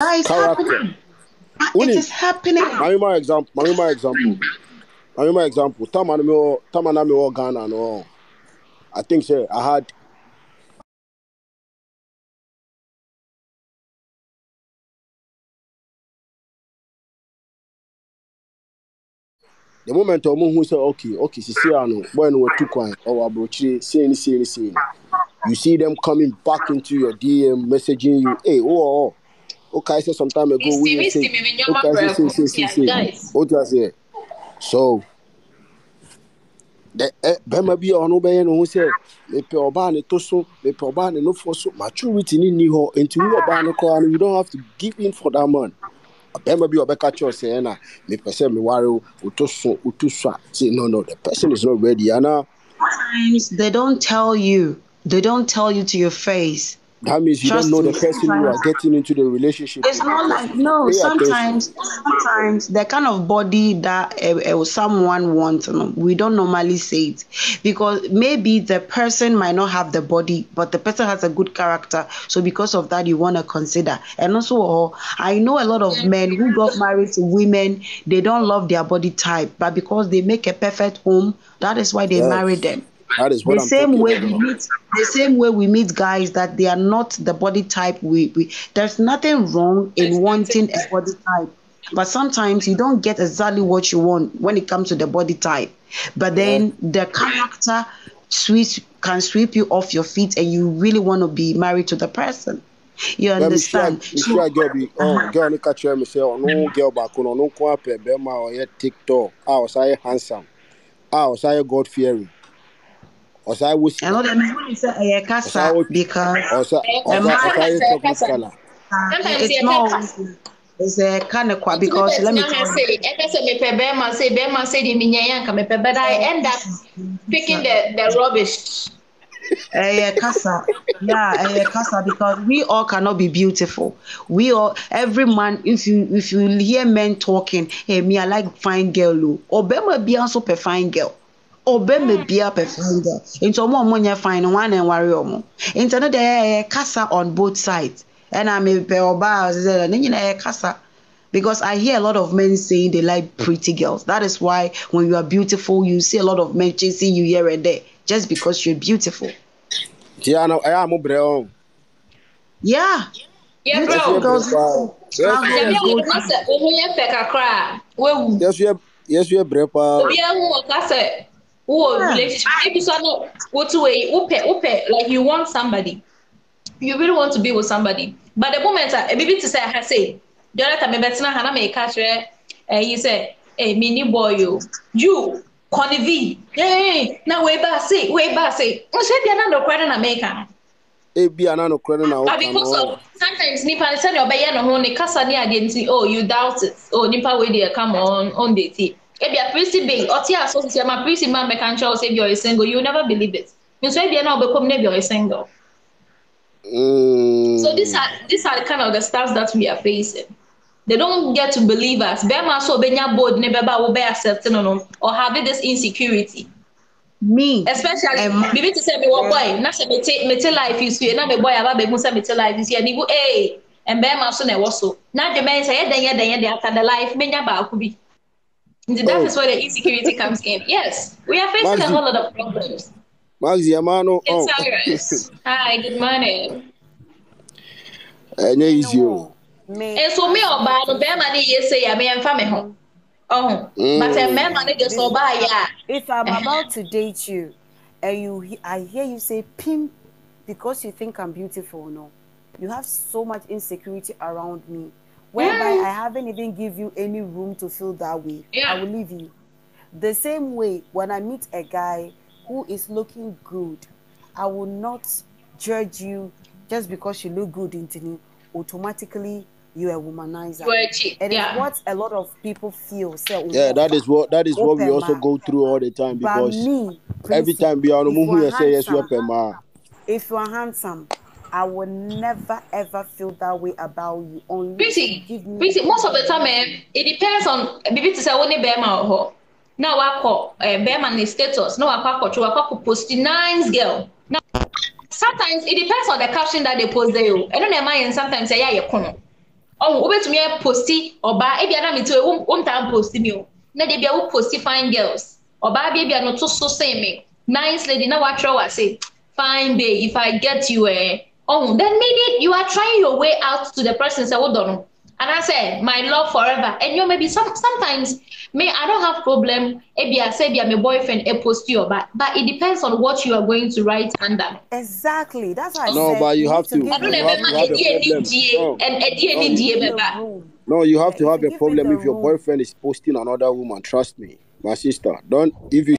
Ah, That is character. happening. Uni, it is happening. My example. My example. My example. Tamanami Tamanami or Ghana no. I think say I had the moment ọmụ hụ say okay okay sisi ano bọọ no wọtu kwan ọwọ aburokyire sei ni sei ni sei you see them coming back into your dm messaging you hey oh. Oh. oh okay say some time ago we say nyoma okay say say say say say. Guys. o just say? So the eh, bɛrima bi a ɔno bɛyɛ ne ho sɛ mepɛ ɔbaa ne to so mepɛ ɔbaa ne nofoɔ so maturity ne nni hɔ nti wo ɔbaa no koraa no you don't have to give in for that man. Bɛrima bi a ɔbɛka kyerɛ sɛ ɛna mepɛ sɛ meware wo woto so woto so a say no no the person is not ready. Anaa Sometimes they don't tell you. They don't tell you to your face. That means you Trust don't know the person you are getting into the relationship it's with not like no. Sometimes, sometimes the kind of body that uh, uh, someone wants, we don't normally say it because maybe the person might not have the body, but the person has a good character. So because of that, you want to consider. And also, uh, I know a lot of men who got married to women. They don't love their body type, but because they make a perfect home, that is why they marry them that is what the i'm same talking way we meet the same way we meet guys that they are not the body type we, we there's nothing wrong in wanting a body type. But sometimes you don't get exactly what you want when it comes to the body type. But yeah. then the character sweeps can sweep you off your feet and you really want to be married to the person. You Yeah, me share understand? me oh, so share girl oh girl oh, no ka kyerɛ me sɛ ɔno girl baako no ɔno nko apɛ bɛrima a ɔyɛ tiktok a ɔsan yɛ handsome. A ɔsan yɛ god fearing ɔsan wɔ I know sika that when you say a ɔsan casa wɔ because ɔsan a ɔsan man ɔsan Sometimes yɛ eh, chocolate kasa. colour uh, Sometimes it's not always it's a kind of Nti because let me tell you. bɛtena ha tell you sɛ ɛpɛ sɛ mepɛ bɛrima sɛ bɛrima sɛ deɛ menyɛ yɛ anka mepɛ but I end up picking the the rubbish. Eh, casa. Yeah, eh, casa because we all cannot be beautiful. We all every man if you if you hear men talking, hey me I like fine girl oh. Obema be also per fine girl. ɔbɛma bia pɛfɛnda nti ɔmo a ɔmo nyɛ fine no wɔn anɛnware ɔmo nti no deɛ yɛ kasa on both sides ɛna mepɛ ɔbaa ɔsɛ ne nyinaa yɛ kasa because I hear a lot of men saying they like pretty girls that is why when you are beautiful you see a lot of men chasing you here and there just because you're beautiful. Yeah, no, I am Obreo. Yeah. Yeah, bro. Yes, we are. Yes, we brave. Obi ehun. Ho yɛ fɛ a woawu. yɛso yɛ yɛso yɛ brɛ paa Obiara hu wɔ ka sɛ wowɔ Yeah, relationship. Ebi so no wotu wei wopɛ wopɛ like you want somebody. You really want to be with somebody. But the moment I ebi to say I say the other time ha na meka kyerɛ ɛyi sɛ eh mini boy o. You kɔnivi. Hey, na wei ba sei, wei ba sei. Nhyɛ bia na ndɔkora no na meka no. ebi ana no korɛ no na woka because no of sometimes nipa ne sɛdeɛ ɔbɛyɛ ne ho ne kasa ne adeɛ nti oh you doubt it oh nipa wei deɛ come on on the tea ebi a prisi bay ɔte aso sisi ama prisi man mɛka nkyɛn sɛ ebi ɔyɛ single you will never believe it. Nso ebi na ɔbɛkɔm na ebi ɔyɛ single. So these Mm. are these are the kind of the stuff that we are facing. They don't get to believe us. Bɛrima so ɔbɛnya bold ne bɛba a wɔbɛ accept no no or having this insecurity. Me. Especially bibi ti sɛ mi wɔ boy na sɛ mete mete life yi so yɛ na mi boy aba bɛmu sɛ mete life yi so yɛ ni bu ee mbɛrima so na ɛwɔ so. Na adwuma yi sɛ yɛ dɛn yɛ dɛn yɛ dɛn aka the life menya baako bi that oh is where the insecurity comes in. Yes we are facing a whole lot of problems. Maxi ɛma no it's ɔn hi good morning. Ɛnyɛ Me easy o no, me nso me as ɔbaa no much as bɛrima ne yie sɛ yɛ me yɛmfa me ho ɔho but Mm. mmarima ne deɛ sɛ this if I'm about to date you and you I hear you say pim because you think I'm beautiful, no. You have so much insecurity around me whereby I haven't even give you any room to feel that way. I will leave you. The same way when I meet a guy who is looking good, I will not judge you just because you look good into me. Automatically, you're a you womanizer. are a cheat It is yeah what a lot of people feel. Say, oh, yeah that is what that is what we open also go through all the time because me, every Princey, time biara no if mo you hu are yɛ sɛ yɛso handsome, yɛpɛ maa if you are handsome, I will never ever feel that way about you you Pretty, give me pretty. Most of the time, eh, it depends on bibi ti sɛ wo bɛrima wɔ hɔ. Na wakɔ eh, bɛrima ne status. Na wakɔ akɔtwe wakɔ akɔ post nice girl. Na sometimes it depends on the caption that they post there o. Ɛno na ɛma yɛn sometimes ɛyɛ ayɛ kono. ɔho wobɛtumi ayɛ posti ɔbaa ebi anam nti wo wontaa posti mi o na de bia wo posti fine girls ɔbaa bi ebia no to so me nice lady na watwerɛ wa say fine babe if i get you eh ɔho then maybe you are trying your way out to the person sɛ wodɔ no and I said, my love forever. And you know, maybe some sometimes me, I don't have problem. Maybe I say, be my boyfriend a post you, but but it depends on what you are going to write under. Exactly. That's why I No, said but you have to- give I don't You know have if to have a problem. No. and any give me DA, the room. No, you have to have a you give me problem if your boyfriend is posting another woman. Trust me, my sister. Don't if you